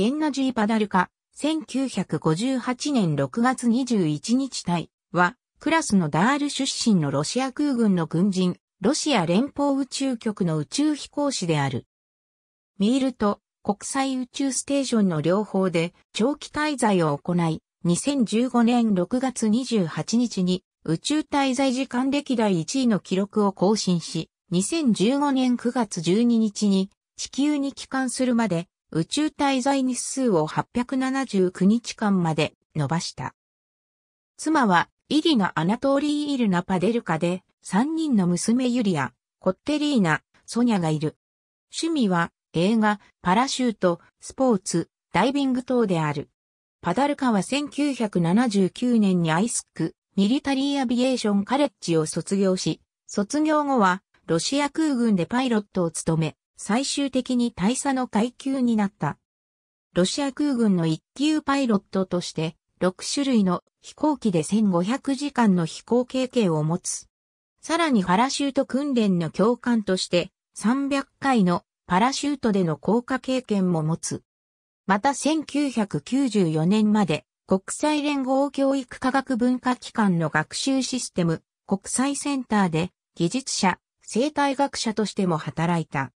ゲンナジー・パダルカ、1958年6月21日隊は、クラスのダール出身のロシア空軍の軍人、ロシア連邦宇宙局の宇宙飛行士である。ミールと国際宇宙ステーションの両方で長期滞在を行い、2015年6月28日に宇宙滞在時間歴代1位の記録を更新し、2015年9月12日に地球に帰還するまで宇宙滞在日数を879日間まで伸ばした。妻はイリナ・アナトーリー・イルナ・パデルカで3人の娘ユリア、コッテリーナ、ソニャがいる。趣味は映画、パラシュート、スポーツ、ダイビング等である。パダルカは1979年にアイスク、ミリタリーアビエーションカレッジを卒業し、卒業後はロシア空軍でパイロットを務め、最終的に大佐の階級になった。ロシア空軍の一級パイロットとして、6種類の飛行機で1500時間の飛行経験を持つ。さらにパラシュート訓練の教官として300回のパラシュートでの降下経験も持つ。また1994年まで国際連合教育科学文化機関の学習システム国際センターで技術者、生態学者としても働いた。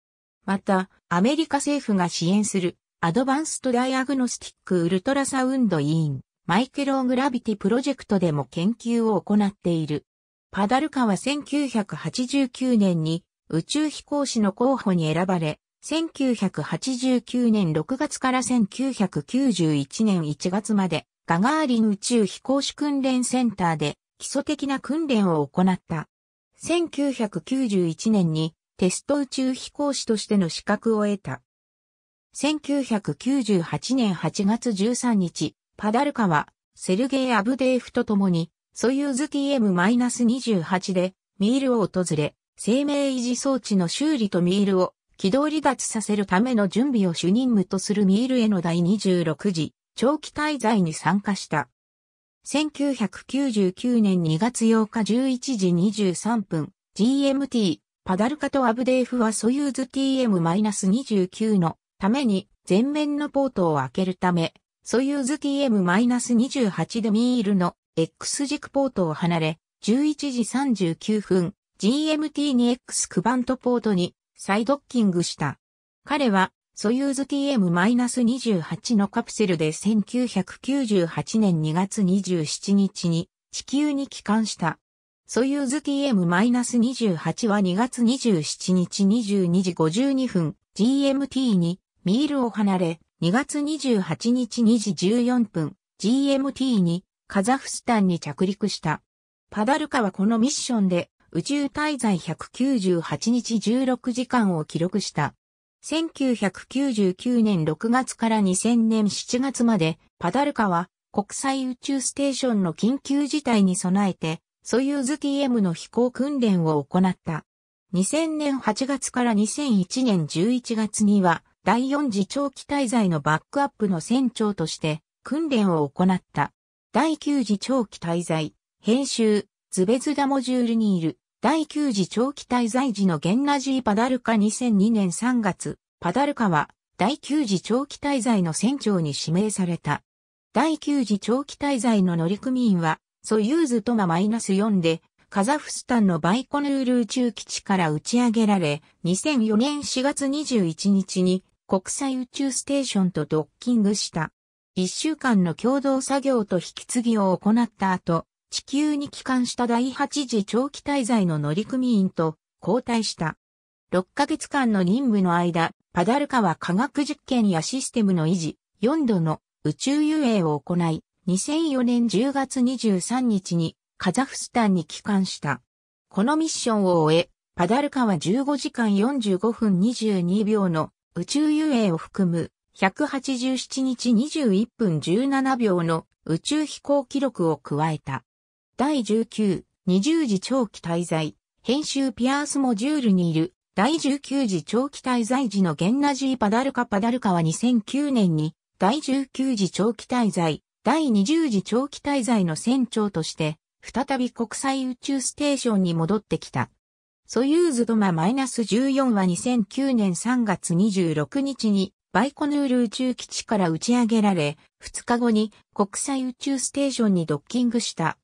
また、アメリカ政府が支援するアドバンストダイアグノスティックウルトラサウンド委員マイクログラビティプロジェクトでも研究を行っている。パダルカは1989年に宇宙飛行士の候補に選ばれ、1989年6月から1991年1月までガガーリン宇宙飛行士訓練センターで基礎的な訓練を行った。1991年にテスト宇宙飛行士としての資格を得た。1998年8月13日、パダルカは、セルゲイ・アブデーフと共に、ソユーズ TM-28 で、ミールを訪れ、生命維持装置の修理とミールを軌道離脱させるための準備を主任務とするミールへの第26次長期滞在に参加した。1999年2月8日11時23分 GMT パダルカとアブデーフはソユーズ TM-29 のために前面のポートを開けるためソユーズ TM-28 でミールの X 軸ポートを離れ、11時39分、GMT に X クバントポートに再ドッキングした。彼は、ソユーズ TM-28 のカプセルで1998年2月27日に地球に帰還した。ソユーズ TM-28 は2月27日22時52分 GMT にミールを離れ、2月28日2時14分、GMT にカザフスタンに着陸した。パダルカはこのミッションで宇宙滞在198日16時間を記録した。1999年6月から2000年7月までパダルカは国際宇宙ステーションの緊急事態に備えてソユーズ TM の飛行訓練を行った。2000年8月から2001年11月には第4次長期滞在のバックアップの船長として訓練を行った。第9次長期滞在、編集、ズベズダモジュールにいる。第9次長期滞在時のゲンナジー・パダルカ2002年3月、パダルカは第9次長期滞在の船長に指名された。第9次長期滞在の乗組員は、ソユーズトマ -4 で、カザフスタンのバイコヌール宇宙基地から打ち上げられ、2004年4月21日に国際宇宙ステーションとドッキングした。一週間の共同作業と引き継ぎを行った後、地球に帰還した第8次長期滞在の乗組員と交代した。6ヶ月間の任務の間、パダルカは科学実験やシステムの維持、4度の宇宙遊泳を行い、2004年10月23日にカザフスタンに帰還した。このミッションを終え、パダルカは15時間45分22秒の宇宙遊泳を含む187日21分17秒の宇宙飛行記録を加えた。第19、20時長期滞在、編集ピアースモジュールにいる第19次長期滞在時のゲンナジー・パダルカ・パダルカは2009年に第19次長期滞在、第20次長期滞在の船長として再び国際宇宙ステーションに戻ってきた。ソユーズドマ -14 は2009年3月26日にバイコヌール宇宙基地から打ち上げられ、2日後に国際宇宙ステーションにドッキングした。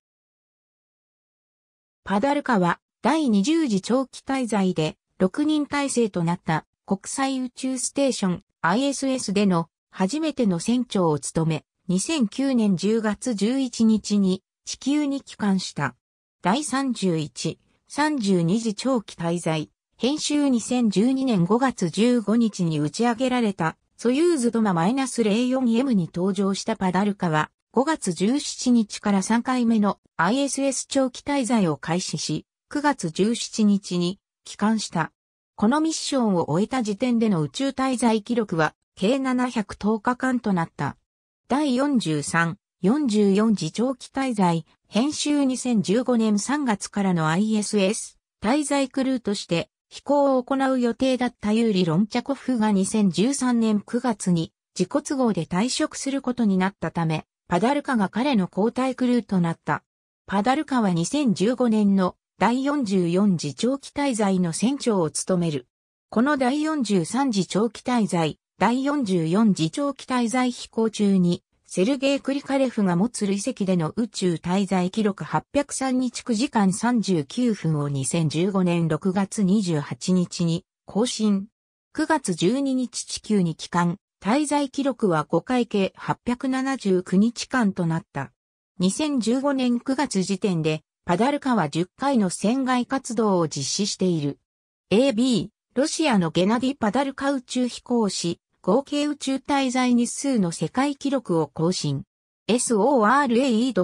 パダルカは第20次長期滞在で6人体制となった国際宇宙ステーション ISS での初めての船長を務め、2009年10月11日に地球に帰還した。第31、32次長期滞在、編集2012年5月15日に打ち上げられたソユーズドマ -04M に登場したパダルカは5月17日から3回目の ISS 長期滞在を開始し、9月17日に帰還した。このミッションを終えた時点での宇宙滞在記録は計710日間となった。第43、44次長期滞在、編集2015年3月からの ISS、滞在クルーとして飛行を行う予定だったユーリ・ロンチャコフが2013年9月に自己都合で退職することになったため、パダルカが彼の交代クルーとなった。パダルカは2015年の第44次長期滞在の船長を務める。この第43次長期滞在、第44次長期滞在飛行中に、セルゲイ・クリカレフが持つ累積での宇宙滞在記録803日9時間39分を2015年6月28日に更新。9月12日地球に帰還。滞在記録は5回計879日間となった。2015年9月時点で、パダルカは10回の船外活動を実施している。AB、ロシアのゲナディ・パダルカ宇宙飛行士、合計宇宙滞在日数の世界記録を更新。SORAE.jp。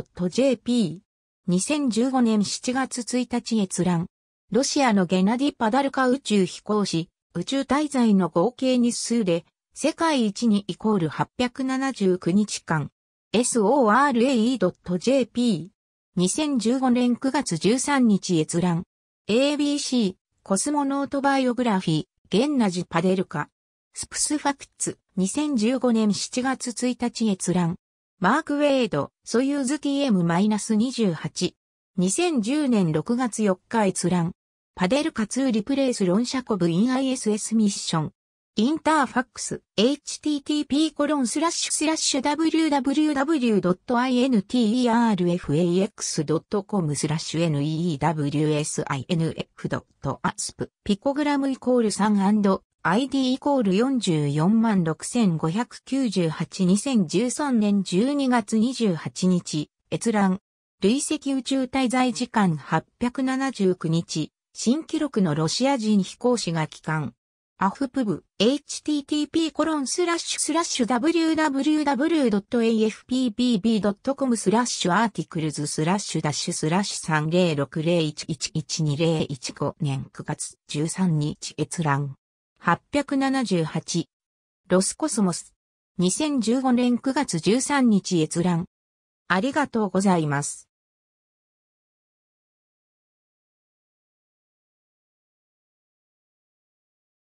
2015年7月1日閲覧。ロシアのゲナディ・パダルカ宇宙飛行士、宇宙滞在の合計日数で、世界一にイコール879日間。SORAE.jp。2015年9月13日閲覧。ABC、 Cosmonaut Biography、ゲンナジ・パデルカ。 Spacefacts、2015年7月1日閲覧。マークウェイド、ソユーズ TM-28。2010年6月4日閲覧。パデルカ2リプレイスロンシャコブイン ISS ミッション。インターファックス、http コロンスラッシュスラッシュ www.interfax.com スラッシュ newsinf.asp ピコグラムイコール3 ID イコール446,5982013年12月28日、閲覧。累積宇宙滞在時間879日、新記録のロシア人飛行士が帰還。 AFPBB、http コロンスラッシュスラッシュ www.afpbb.com スラッシュ articles スラッシュダッシュスラッシュ3060112015年9月13日閲覧。878ロスコスモス。2015年9月13日閲覧。ありがとうございます。